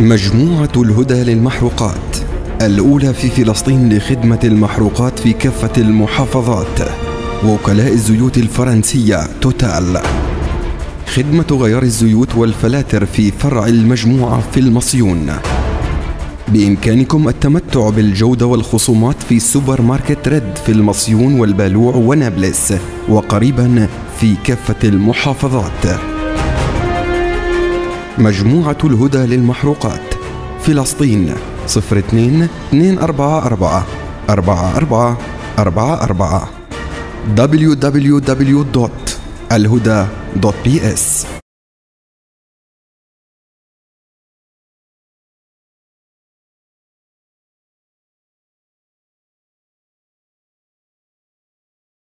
مجموعة الهدى للمحروقات. الأولى في فلسطين لخدمة المحروقات في كافة المحافظات. وكلاء الزيوت الفرنسية توتال. خدمة غيار الزيوت والفلاتر في فرع المجموعة في المصيون. بإمكانكم التمتع بالجودة والخصومات في سوبر ماركت ريد في المصيون والبالوع ونابلس وقريبا في كافة المحافظات. مجموعة الهدى للمحروقات. فلسطين صفر اثنين اثنين أربعة أربعة أربعة أربعة أربعة أربعة. Www.alhuda.ps